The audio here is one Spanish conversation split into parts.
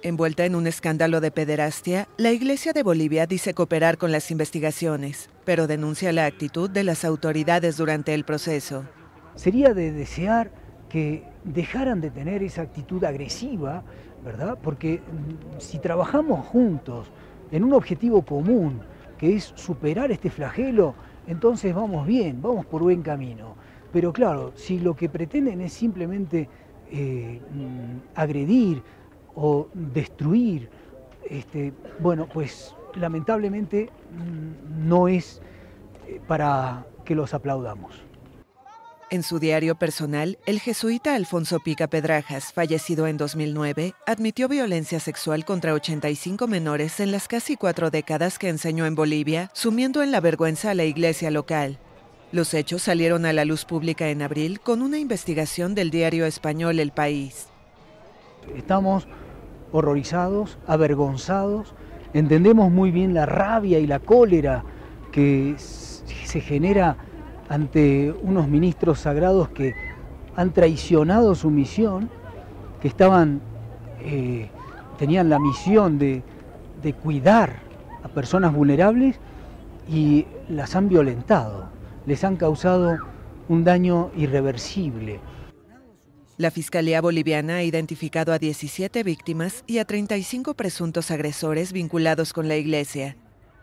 Envuelta en un escándalo de pederastia, la Iglesia de Bolivia dice cooperar con las investigaciones, pero denuncia la actitud de las autoridades durante el proceso. Sería de desear que dejaran de tener esa actitud agresiva, ¿verdad? Porque mm, si trabajamos juntos en un objetivo común, que es superar este flagelo, entonces vamos bien, vamos por buen camino. Pero claro, si lo que pretenden es simplemente eh, mm, agredir, o destruir, este, bueno, pues lamentablemente mm, no es eh, para que los aplaudamos. En su diario personal, el jesuita Alfonso Pica Pedrajas, fallecido en 2009, admitió violencia sexual contra 85 menores en las casi cuatro décadas que enseñó en Bolivia, sumiendo en la vergüenza a la iglesia local. Los hechos salieron a la luz pública en abril con una investigación del diario español El País. Estamos horrorizados, avergonzados, entendemos muy bien la rabia y la cólera que se genera ante unos ministros sagrados que han traicionado su misión, que estaban, eh, tenían la misión de, de cuidar a personas vulnerables y las han violentado, les han causado un daño irreversible. La Fiscalía Boliviana ha identificado a 17 víctimas y a 35 presuntos agresores vinculados con la Iglesia.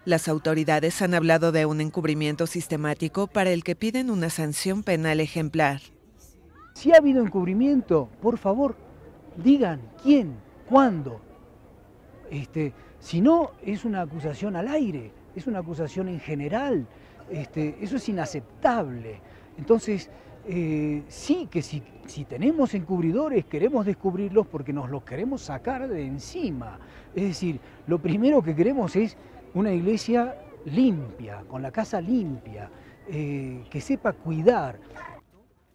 Las autoridades han hablado de un encubrimiento sistemático para el que piden una sanción penal ejemplar. Si ha habido encubrimiento, por favor, digan quién, cuándo. Este, si no, es una acusación al aire, es una acusación en general. Este, eso es inaceptable. Entonces, eh, sí que si, si, tenemos encubridores queremos descubrirlos porque nos los queremos sacar de encima. Es decir, lo primero que queremos es una iglesia limpia, con la casa limpia, eh, que sepa cuidar.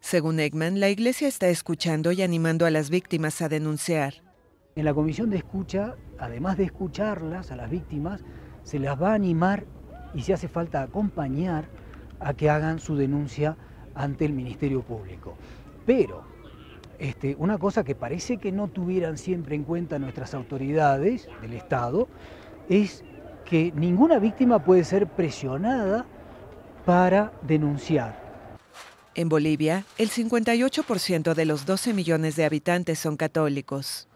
Según Eggman, la iglesia está escuchando y animando a las víctimas a denunciar. En la comisión de escucha, además de escucharlas a las víctimas, se las va a animar y si hace falta acompañar a que hagan su denuncia ante el Ministerio Público. Pero este, una cosa que parece que no tuvieran siempre en cuenta nuestras autoridades del Estado es que ninguna víctima puede ser presionada para denunciar. En Bolivia, el 58% de los 12 millones de habitantes son católicos.